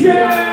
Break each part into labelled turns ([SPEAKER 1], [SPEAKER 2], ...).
[SPEAKER 1] Yeah!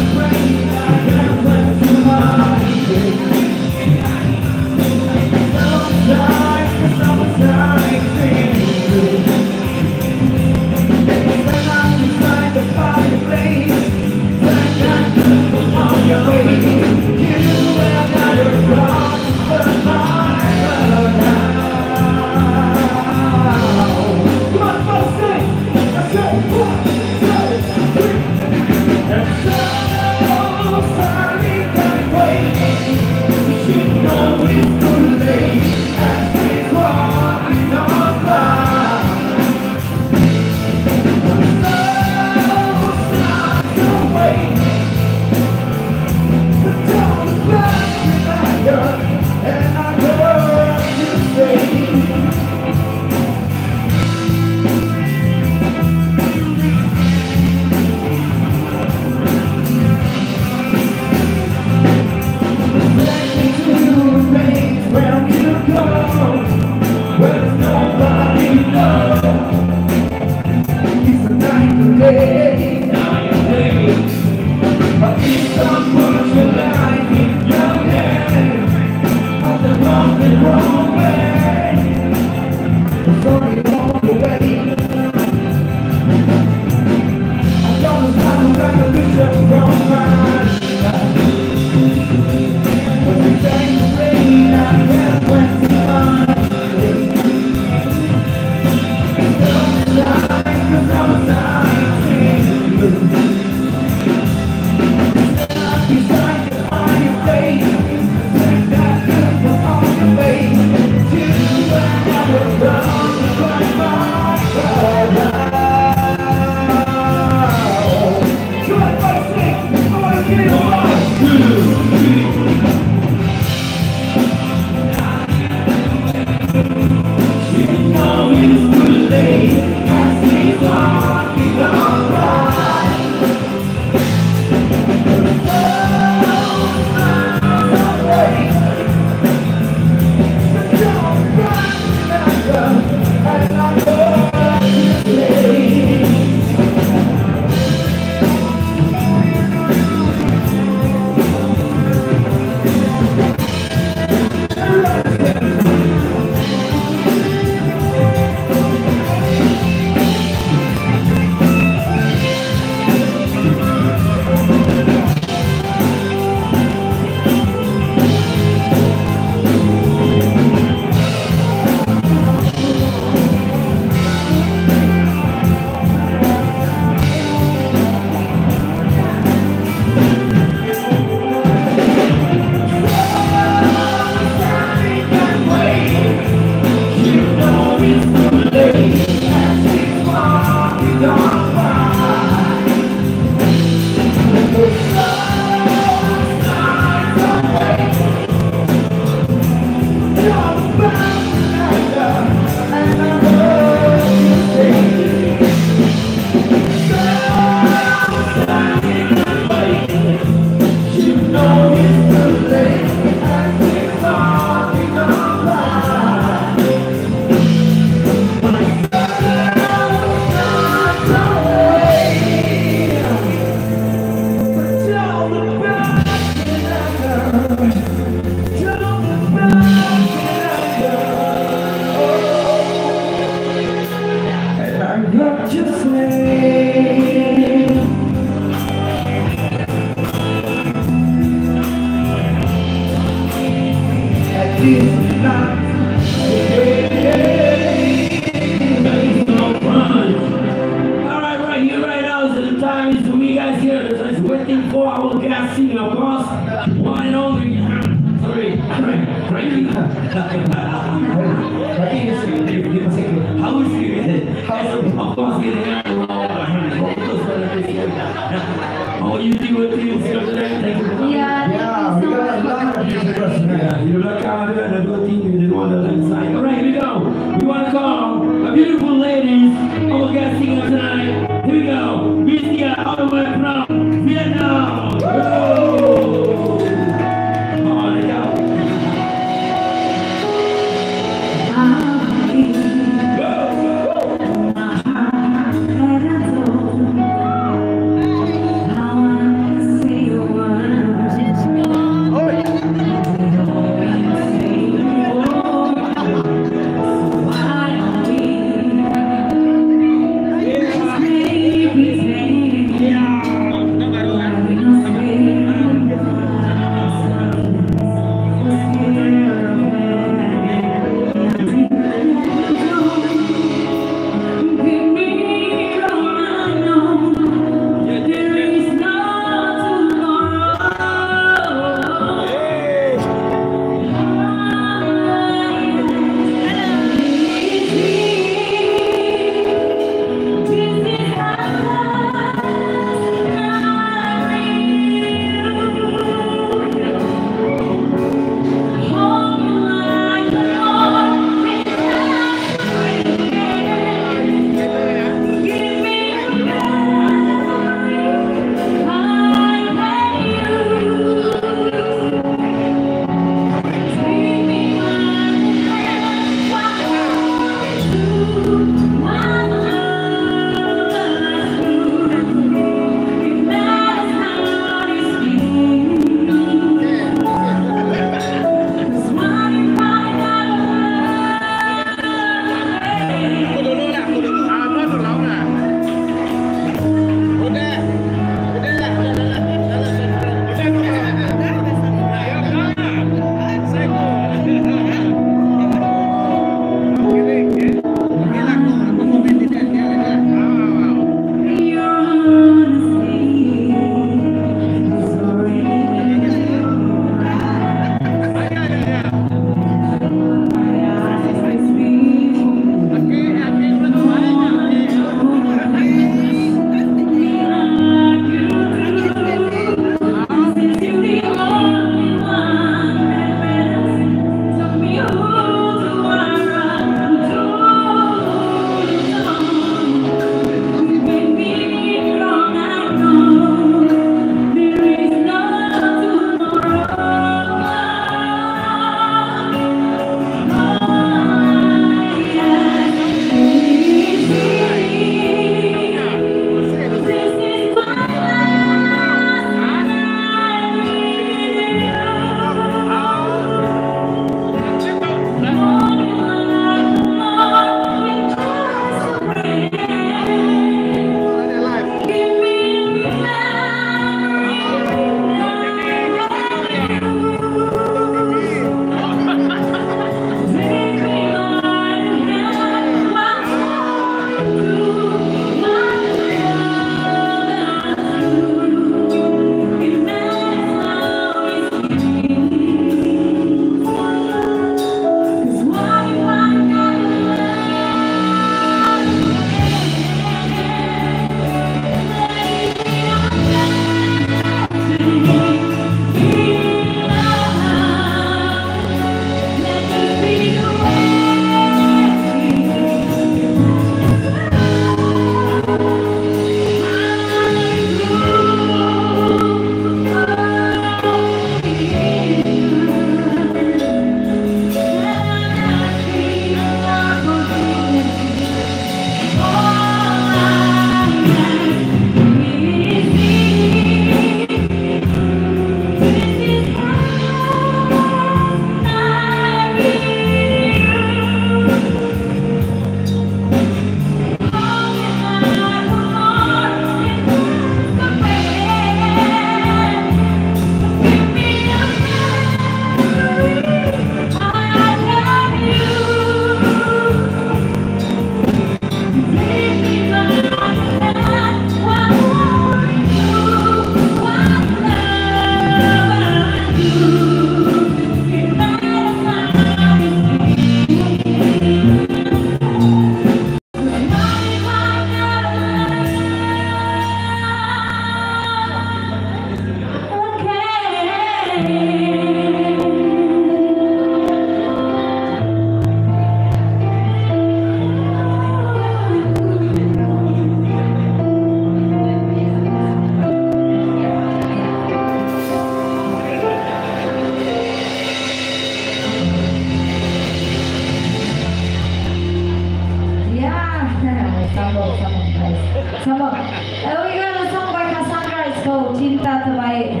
[SPEAKER 2] Sambung, sambung, guys. Sambung. Uh, we got a song by Cassandra. It's called Cinta Terbaik.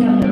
[SPEAKER 2] Yeah,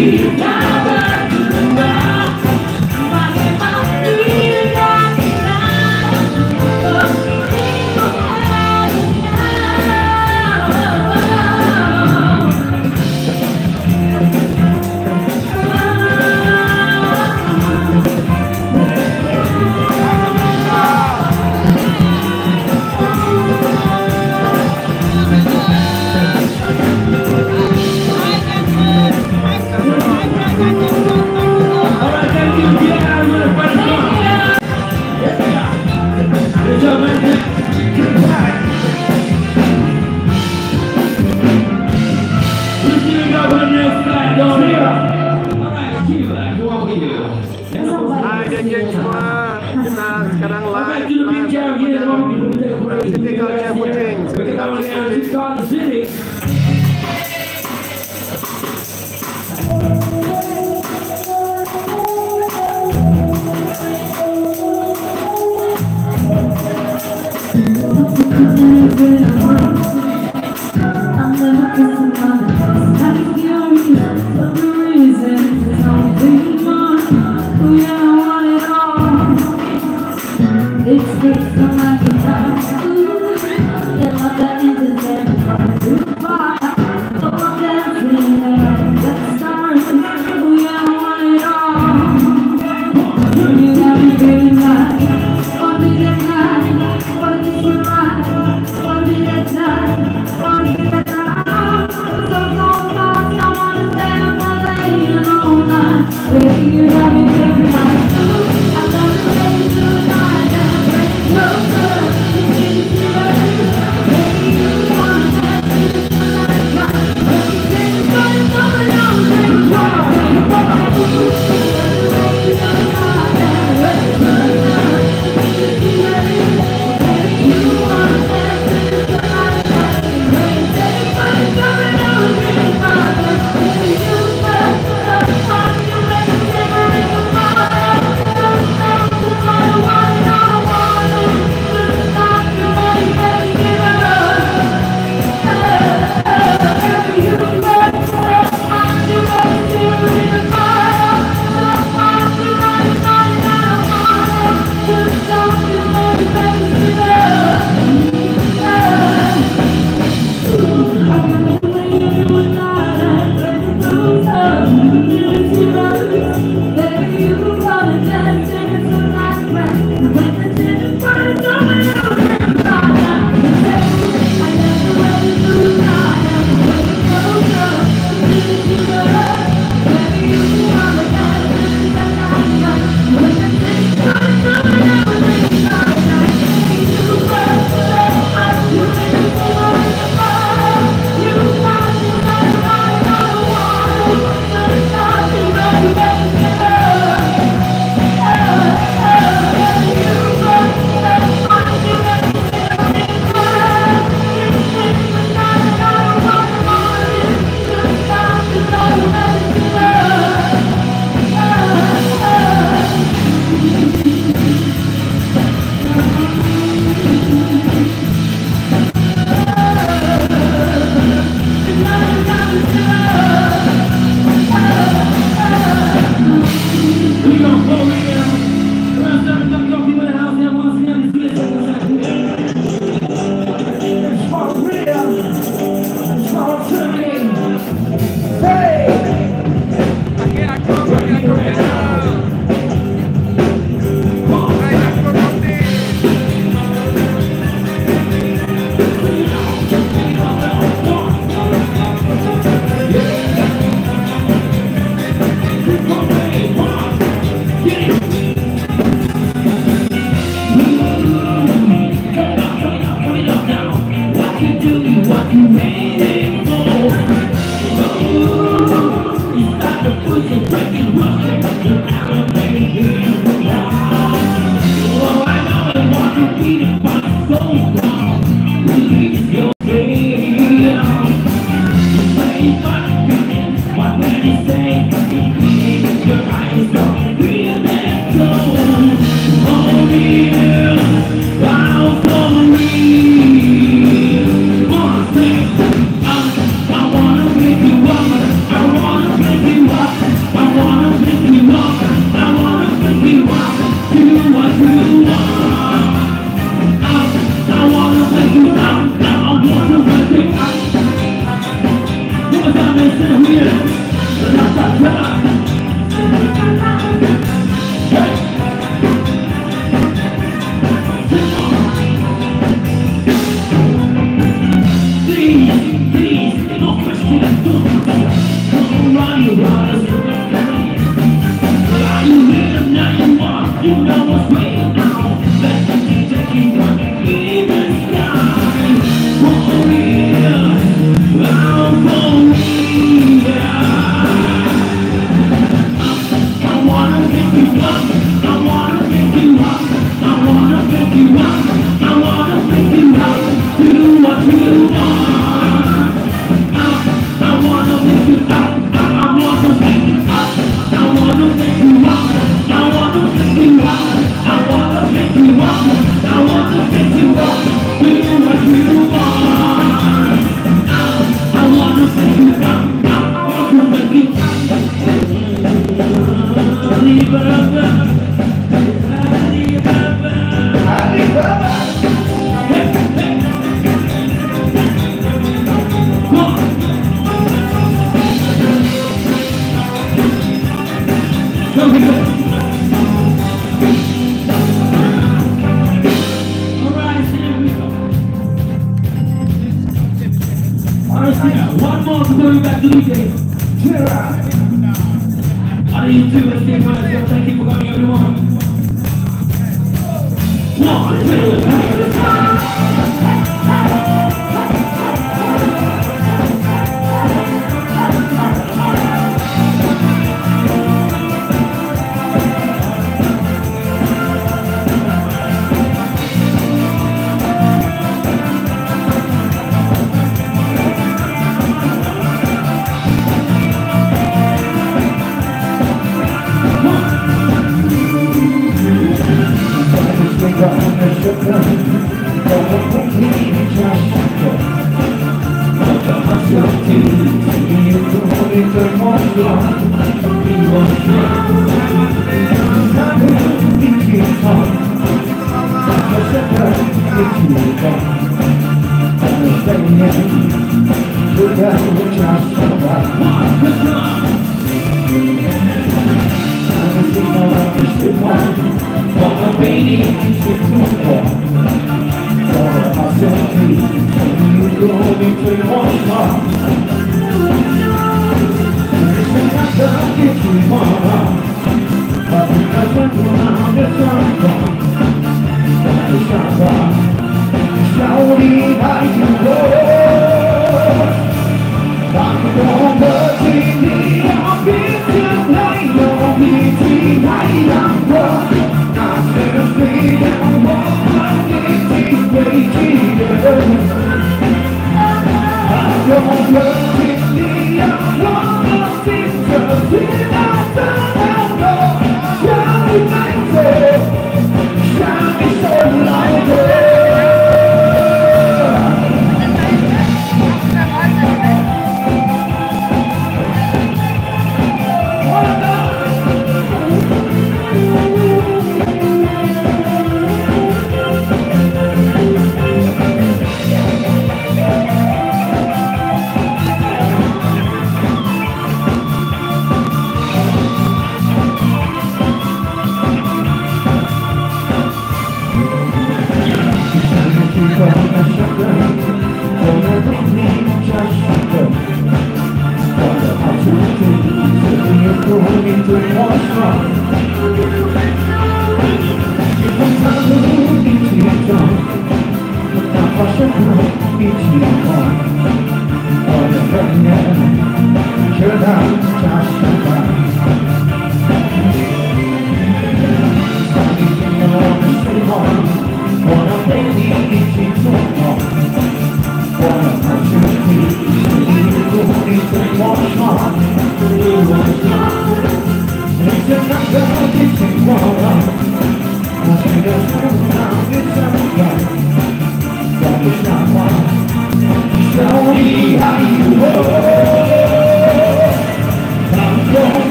[SPEAKER 2] you.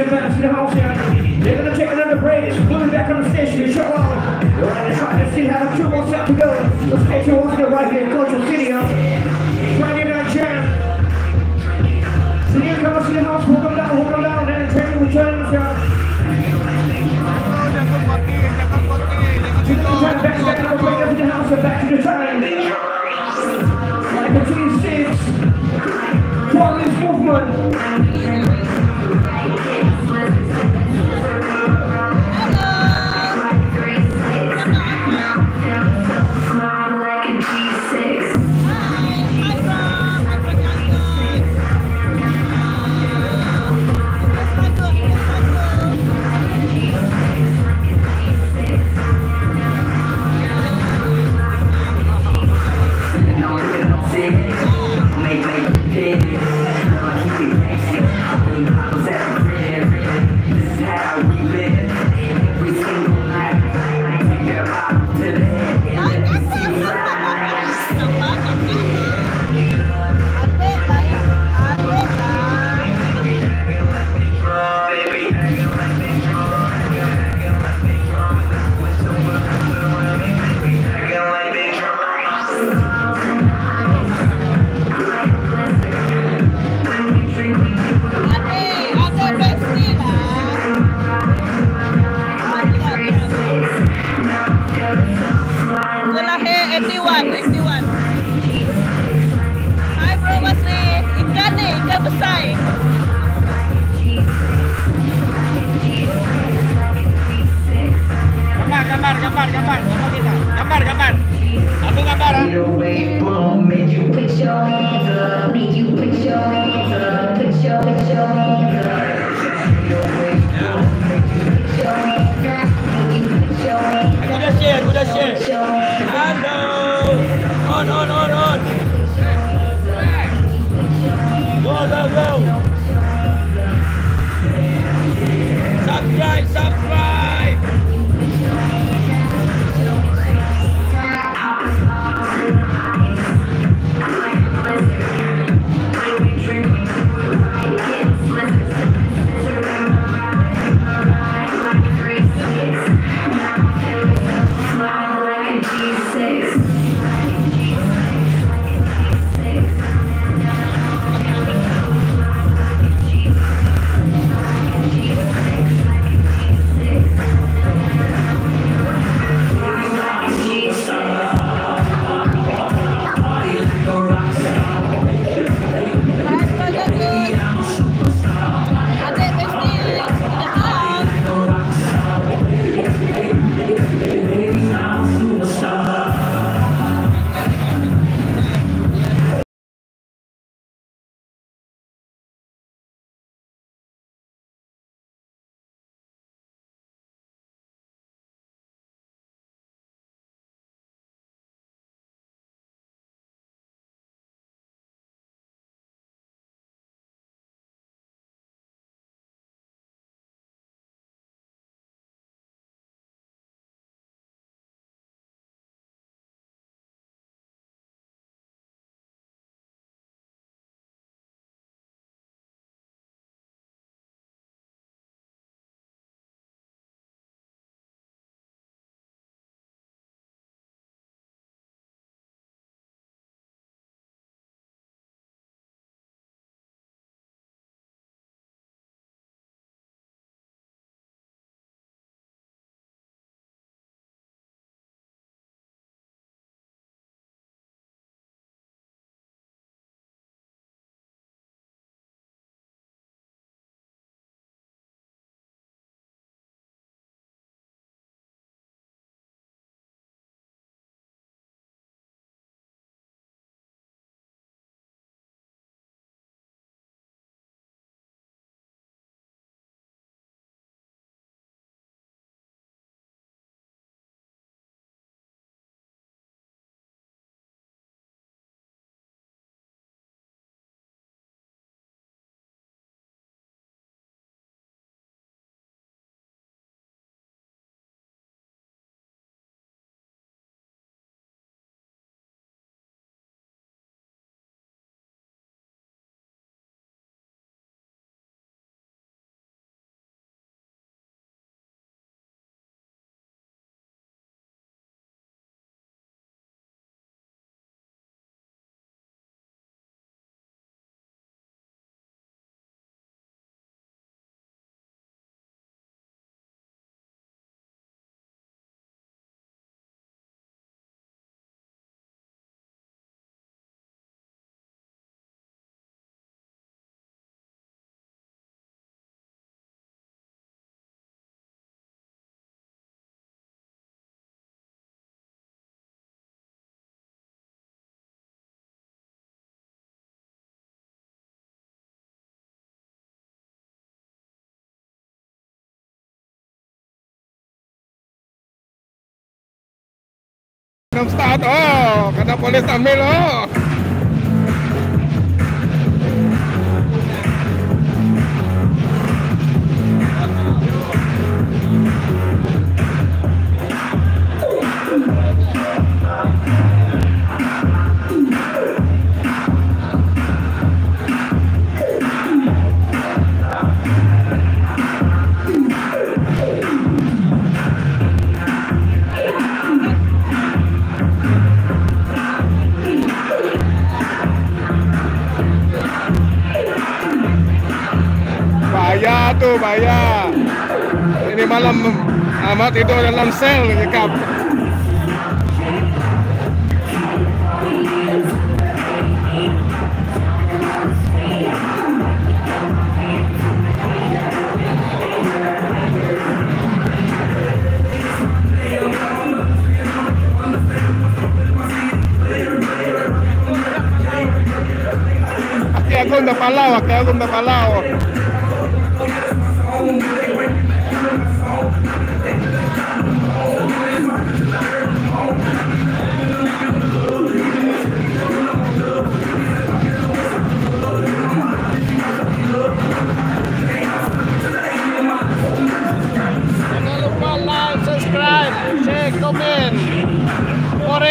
[SPEAKER 2] Jim Benson, the
[SPEAKER 3] house down.
[SPEAKER 4] They're gonna take another break. Moving back on the station to show off. We're on the shot to see how the two more set to go. The you wants to right here in Culture City. Up. Trying to get that jam. So here comes to the house. Hold them down, hold them down. And then train
[SPEAKER 5] will turn the shot.
[SPEAKER 4] Back, back, back, back, back up to the house and back to the time. Like a
[SPEAKER 5] team six. Flawless movement. on, on, on,
[SPEAKER 1] on. Go, go, go. Stop, guys.
[SPEAKER 6] Nam start oh, kena polis ambil oh. Amat tidur dalam sel. Aquí Agung dah palau, Agung dah palau.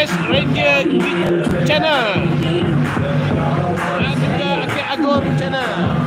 [SPEAKER 7] Express Ranger Channel. Dan juga Akhir Agung Channel.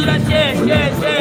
[SPEAKER 7] de la sieste, yes, yes.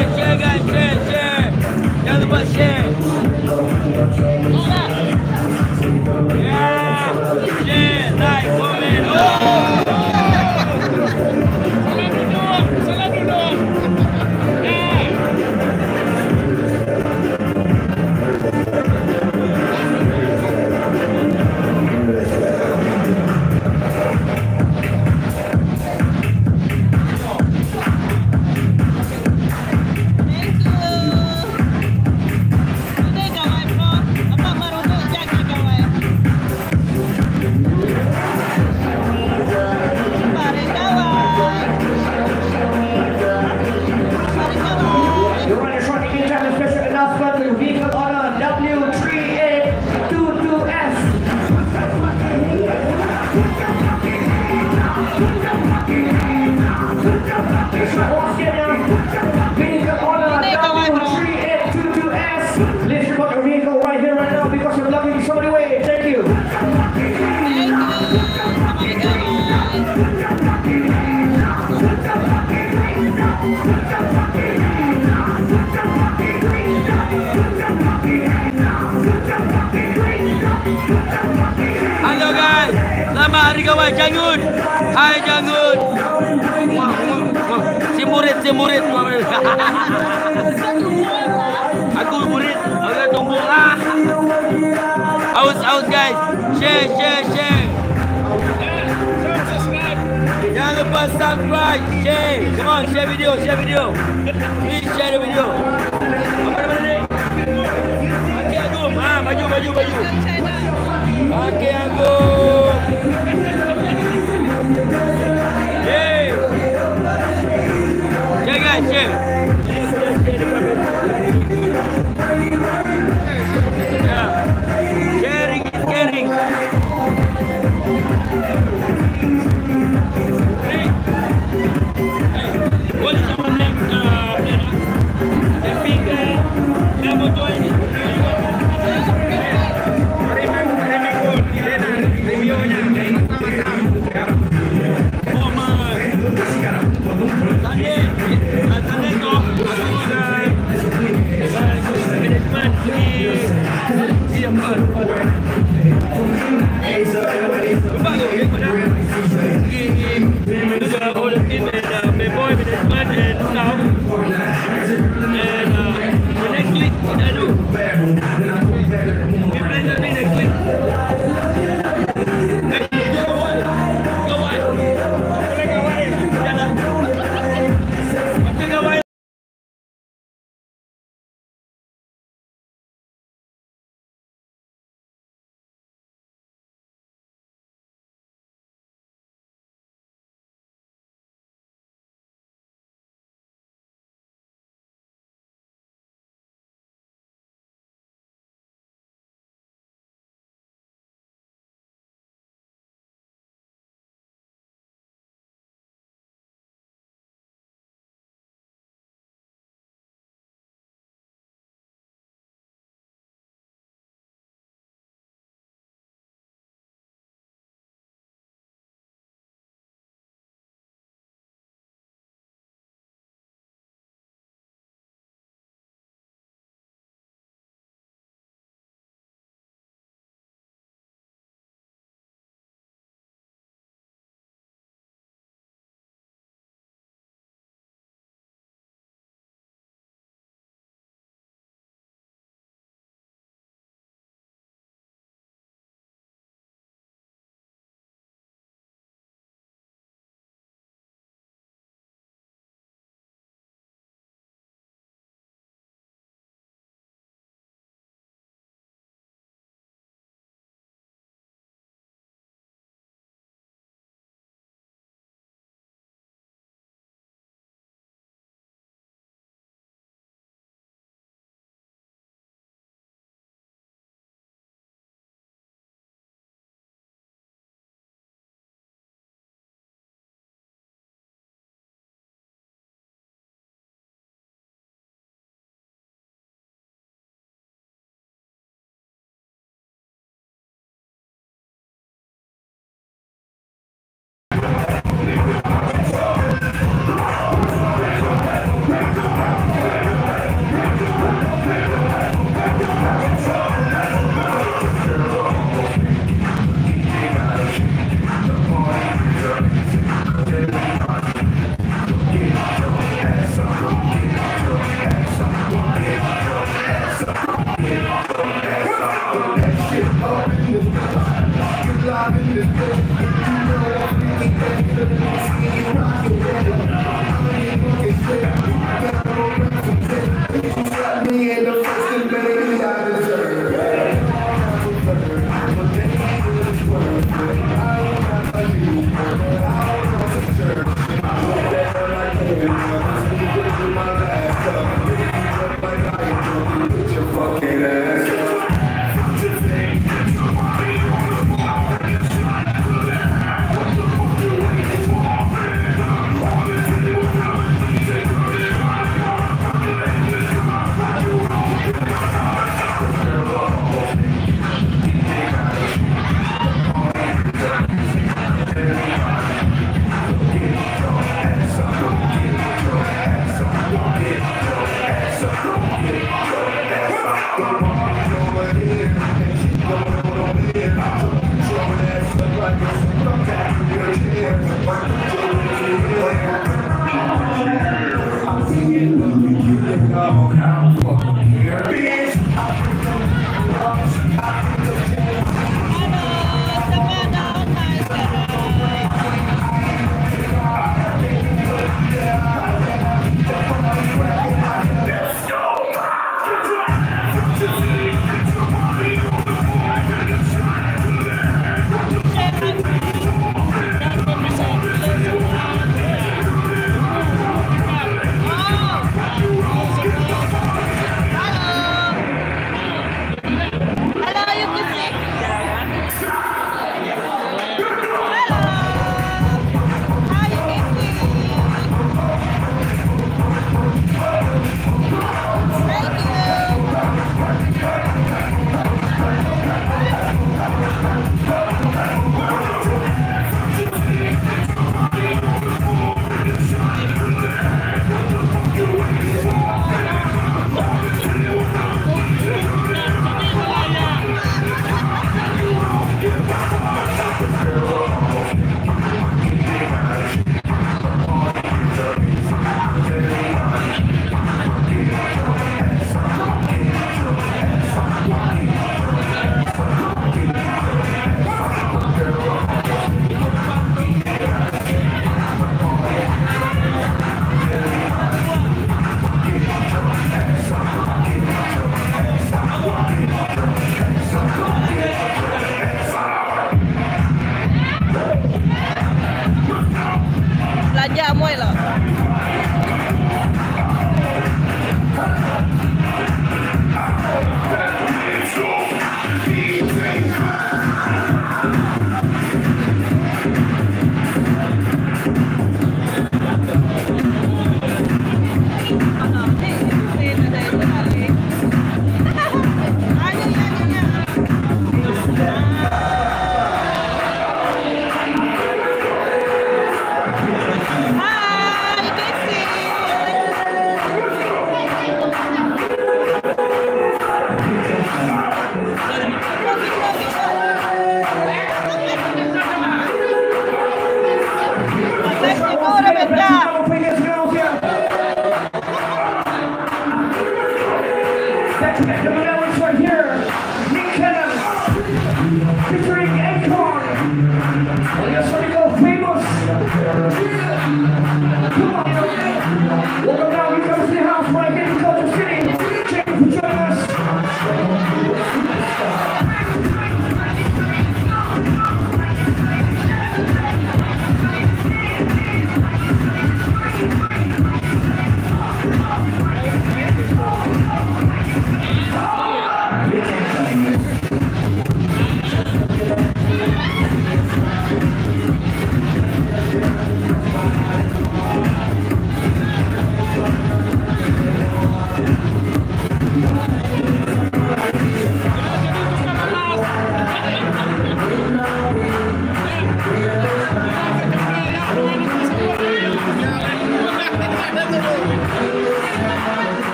[SPEAKER 7] Yes.